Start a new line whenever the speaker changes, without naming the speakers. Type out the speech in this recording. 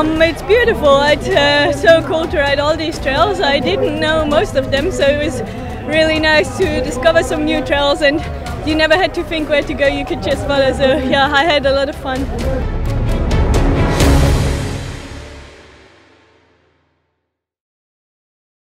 Um, it's beautiful. It's uh, so cool to ride all these trails. I didn't know most of them, so it was really nice to discover some new trails and you never had to think where to go, you could just follow. So yeah, I had a lot of fun.